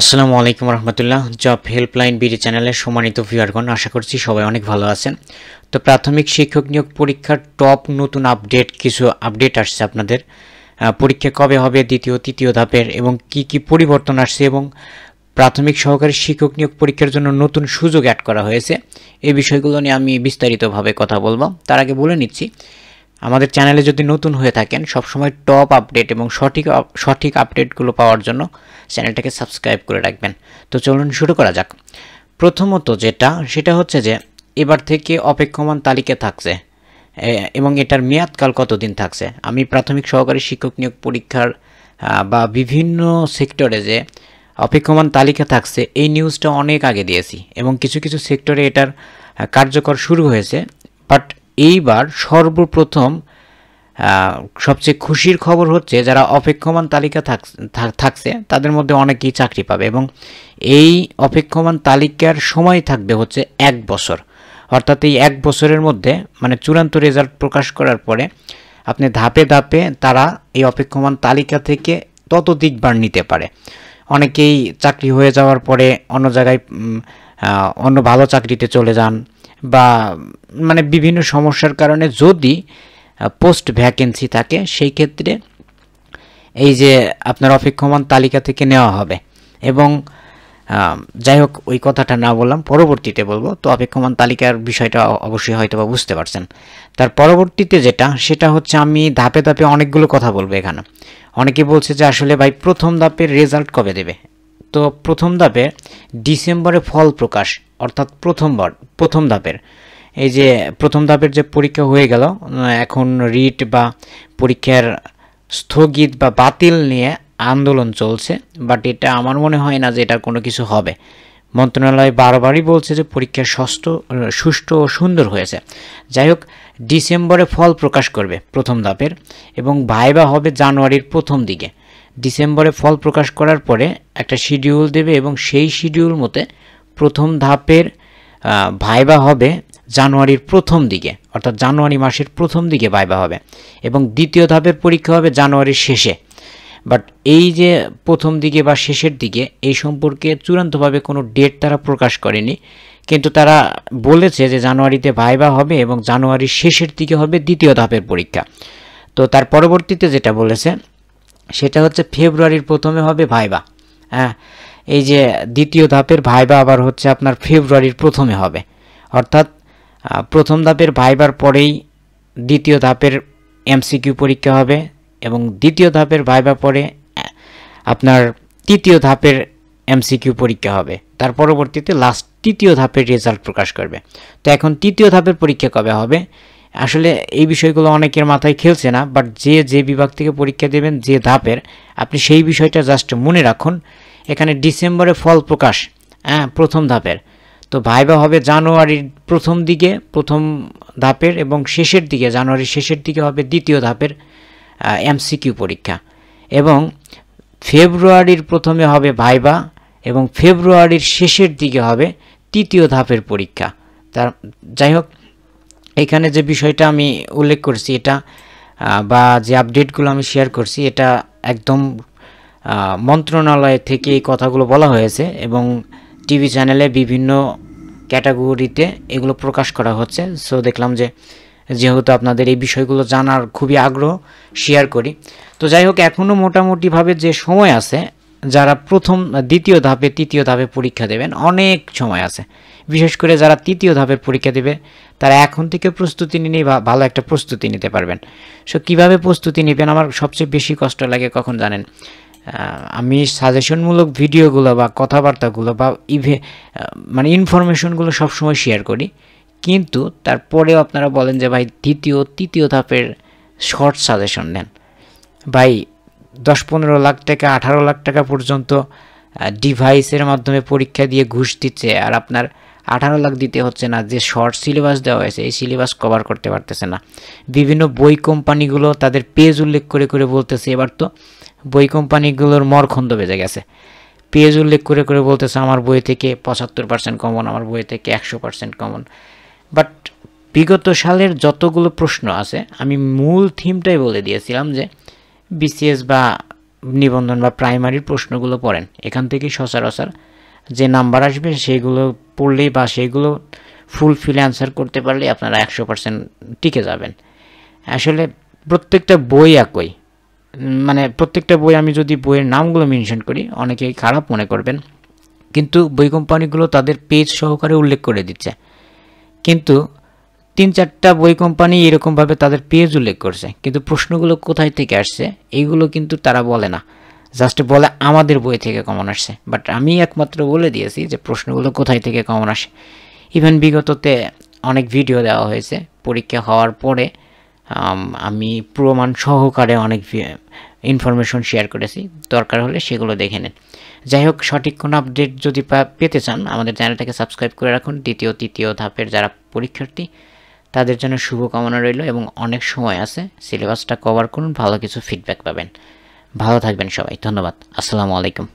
আসসালামু আলাইকুম রহমতুল্লাহ। Job helpline BD চ্যানেলের সম্মানিত ভিউয়ারগণ, আশা করছি সবাই অনেক ভালো আছেন। তো প্রাথমিক শিক্ষক নিয়োগ পরীক্ষার টপ নতুন আপডেট, কিছু আপডেট আসছে আপনাদের। পরীক্ষা কবে হবে, দ্বিতীয়, তৃতীয় ধাপের, এবং কি কি পরিবর্তন আসছে, এবং প্রাথমিক সহকারী শিক্ষক নিয়োগ পরীক্ষার জন্য নতুন সুযোগ অ্যাড করা হয়েছে এই বিষয়গুলো নিয়ে আমি বিস্তারিতভাবে কথা বলব। তার আগে বলে নিচ্ছি আমাদের চ্যানেলে যদি নতুন হয়ে থাকেন, সবসময় টপ আপডেট এবং সঠিক সঠিক আপডেটগুলো পাওয়ার জন্য চ্যানেলটাকে সাবস্ক্রাইব করে রাখবেন। তো চলুন শুরু করা যাক। প্রথমত যেটা, সেটা হচ্ছে যে, এবার থেকে অপেক্ষমান তালিকা থাকছে এবং এটার মেয়াদকাল কতদিন থাকছে? আমি প্রাথমিক সহকারী শিক্ষক নিয়োগ পরীক্ষার বা বিভিন্ন সেক্টরে যে অপেক্ষমান তালিকা থাকছে, এই নিউজটা অনেক আগে দিয়েছি, এবং কিছু কিছু সেক্টরে এটার কার্যকর শুরু হয়েছে বাট এইবার সর্বপ্রথম সবচেয়ে খুশির খবর হচ্ছে যারা অপেক্ষমান তালিকা থাক- থাক- থাকছে, তাদের মধ্যে অনেকেই চাকরি পাবে এবং এই অপেক্ষমান তালিকার সময় থাকবে হচ্ছে এক বছর। অর্থাৎ এই এক বছরের মধ্যে মানে চূড়ান্ত রেজাল্ট প্রকাশ করার পরে আপনি ধাপে ধাপে তারা এই অপেক্ষমান তালিকা থেকে তত দিকবার নিতে পারে। অনেকেই চাকরি হয়ে যাওয়ার পরে অন্য জায়গায় অন্য ভালো চাকরিতে চলে যান বা মানে বিভিন্ন সমস্যার কারণে যদি পোস্ট ভ্যাকেন্সি থাকে, সেই ক্ষেত্রে এই যে আপনার অপেক্ষমান তালিকা থেকে নেওয়া হবে। এবং যাই হোক, ওই কথাটা না বললাম, পরবর্তীতে বলব। তো অপেক্ষমান তালিকার বিষয়টা অবশ্যই হয়তো বা বুঝতে পারছেন। তার পরবর্তীতে যেটা, সেটা হচ্ছে আমি ধাপে ধাপে অনেকগুলো কথা বলব এখানে। অনেকে বলছে যে, আসলে ভাই, প্রথম ধাপের রেজাল্ট কবে দেবে? তো প্রথম ধাপে ডিসেম্বরে ফল প্রকাশ। অর্থাৎ প্রথমবার, প্রথম ধাপের। এই যে প্রথম ধাপের যে পরীক্ষা হয়ে গেল, এখন রিট বা পরীক্ষার স্থগিত বা বাতিল নিয়ে আন্দোলন চলছে, বাট এটা আমার মনে হয় না যে এটা কোনো কিছু হবে। মন্ত্রণালয় বারবারই বলছে যে পরীক্ষা ষষ্ঠ সুষ্ঠু ও সুন্দর হয়েছে। যাই হোক, ডিসেম্বরে ফল প্রকাশ করবে প্রথম ধাপের এবং ভাইবা হবে জানুয়ারির প্রথম দিকে। ডিসেম্বরে ফল প্রকাশ করার পরে একটা শিডিউল দেবে এবং সেই শিডিউল মতে প্রথম ধাপের ভাইবা হবে জানুয়ারির প্রথম দিকে। অর্থাৎ জানুয়ারি মাসের প্রথম দিকে ভাইবা হবে এবং দ্বিতীয় ধাপের পরীক্ষা হবে জানুয়ারির শেষে। বাট এই যে প্রথম দিকে বা শেষের দিকে, এই সম্পর্কে চূড়ান্তভাবে কোনো ডেট তারা প্রকাশ করেনি। কিন্তু তারা বলেছে যে জানুয়ারিতে ভাইবা হবে এবং জানুয়ারির শেষের দিকে হবে দ্বিতীয় ধাপের পরীক্ষা। তো তার পরবর্তীতে যেটা বলেছে, সেটা হচ্ছে ফেব্রুয়ারির প্রথমে হবে ভাইবা। হ্যাঁ এই যে দ্বিতীয় ধাপের ভাইবা আবার হচ্ছে আপনার ফেব্রুয়ারির প্রথমে হবে। অর্থাৎ প্রথম ধাপের ভাইবার পরেই দ্বিতীয় ধাপের এমসিকিউ পরীক্ষা হবে এবং দ্বিতীয় ধাপের ভাইবা পরে আপনার তৃতীয় ধাপের এমসিকিউ পরীক্ষা হবে। তার পরবর্তীতে লাস্ট তৃতীয় ধাপের রেজাল্ট প্রকাশ করবে। তো এখন তৃতীয় ধাপের পরীক্ষা কবে হবে? আসলে এই বিষয়গুলো অনেকের মাথায় খেলছে না বাট যে যে বিভাগ থেকে পরীক্ষা দেবেন, যে ধাপের, আপনি সেই বিষয়টা জাস্ট মনে রাখুন। এখানে ডিসেম্বরে ফল প্রকাশ হ্যাঁ প্রথম ধাপের। তো ভাইবা হবে জানুয়ারির প্রথম দিকে, প্রথম ধাপের এবং শেষের দিকে, জানুয়ারির শেষের দিকে হবে দ্বিতীয় ধাপের এমসিকিউ পরীক্ষা। এবং ফেব্রুয়ারির প্রথমে হবে ভাইবা এবং ফেব্রুয়ারির শেষের দিকে হবে তৃতীয় ধাপের পরীক্ষা। তার, যাই হোক, এখানে যে বিষয়টা আমি উল্লেখ করছি, এটা বা যে আপডেটগুলো আমি শেয়ার করছি, এটা একদম মন্ত্রণালয় থেকে এই কথাগুলো বলা হয়েছে এবং টিভি চ্যানেলে বিভিন্ন ক্যাটাগরিতে এগুলো প্রকাশ করা হচ্ছে। সো দেখলাম যে যেহেতু আপনাদের এই বিষয়গুলো জানার খুবই আগ্রহ শেয়ার করি। তো যাই হোক এখনও মোটামুটিভাবে যে সময় আছে, যারা প্রথম, দ্বিতীয় ধাপে, তৃতীয় ধাপে পরীক্ষা দেবেন, অনেক সময় আছে। বিশেষ করে যারা তৃতীয় ধাপের পরীক্ষা দেবে, তারা এখন থেকে প্রস্তুতি ভা- ভালো একটা প্রস্তুতি নিতে পারবেন। সো কীভাবে প্রস্তুতি নেবেন? আমার সবচেয়ে বেশি কষ্ট লাগে কখন জানেন? আমি সাজেশনমূলক ভিডিওগুলো বা কথাবার্তাগুলো বা ইভে মানে ইনফরমেশনগুলো সবসময় শেয়ার করি। কিন্তু তারপরেও আপনারা বলেন যে, ভাই, দ্বিতীয়, তৃতীয় ধাপের শর্ট সাজেশন নেন। ভাই, দশ পনেরো লাখ টাকা আঠারো লাখ টাকা পর্যন্ত ডিভাইসের মাধ্যমে পরীক্ষা দিয়ে ঘুষ দিচ্ছে আর আপনার আঠারো লাখ দিতে হচ্ছে না, যে শর্ট সিলেবাস দেওয়া হয়েছে, এই সিলেবাস কভার করতে পারতেছে না। বিভিন্ন বই কোম্পানিগুলো তাদের পেজ উল্লেখ করে করে বলতেছে, এবার তো বই কোম্পানিগুলোর মরখন্দ বেজে গেছে। পেজ উল্লেখ করে করে বলতেছে, আমার বই থেকে পঁচাত্তর পার্সেন্ট কমন আমার বই থেকে একশো পার্সেন্ট কমন বাট বিগত সালের যতগুলো প্রশ্ন আছে, আমি মূল থিমটাই বলে দিয়েছিলাম যে বিসিএস বা নিবন্ধন বা প্রাইমারির প্রশ্নগুলো পড়েন। এখান থেকেই সচরাচর যে নাম্বার আসবে, সেগুলো পড়লেই বা সেগুলো ফুলফিল অ্যান্সার করতে পারলে আপনারা একশো পার্সেন্ট টিকে যাবেন। আসলে প্রত্যেকটা বই একই। মানে প্রত্যেকটা বই আমি যদি বইয়ের নামগুলো মেনশন করি, অনেকেই খারাপ মনে করবেন। কিন্তু বই কোম্পানিগুলো তাদের পেজ সহকারে উল্লেখ করে দিচ্ছে। কিন্তু তিন চারটা বই কোম্পানি এরকমভাবে তাদের পেজ উল্লেখ করছে। কিন্তু প্রশ্নগুলো কোথায় থেকে আসছে এইগুলো কিন্তু তারা বলে না। জাস্ট বলে আমাদের বই থেকে কমন আসছে। বাট আমি একমাত্র বলে দিয়েছি যে প্রশ্নগুলো কোথায় থেকে কমন আসে। ইভেন বিগততে অনেক ভিডিও দেওয়া হয়েছে। পরীক্ষা হওয়ার পরে আম, প্রমাণ সহকারে অনেক ইনফরমেশন শেয়ার করেছি। দরকার হলে সেগুলো দেখে নিন। যাই হোক সঠিক কোনো আপডেট যদি পেতে চান আমাদের চ্যানেলটাকে সাবস্ক্রাইব করে রাখুন। দ্বিতীয় তৃতীয় ধাপের যারা পরীক্ষার্থী তাদের জন্য শুভকামনা রইল এবং অনেক সময় আছে। সিলেবাসটা কভার করুন ভালো কিছু ফিডব্যাক পাবেন। ভালো থাকবেন সবাই। ধন্যবাদ। আসসালামু আলাইকুম।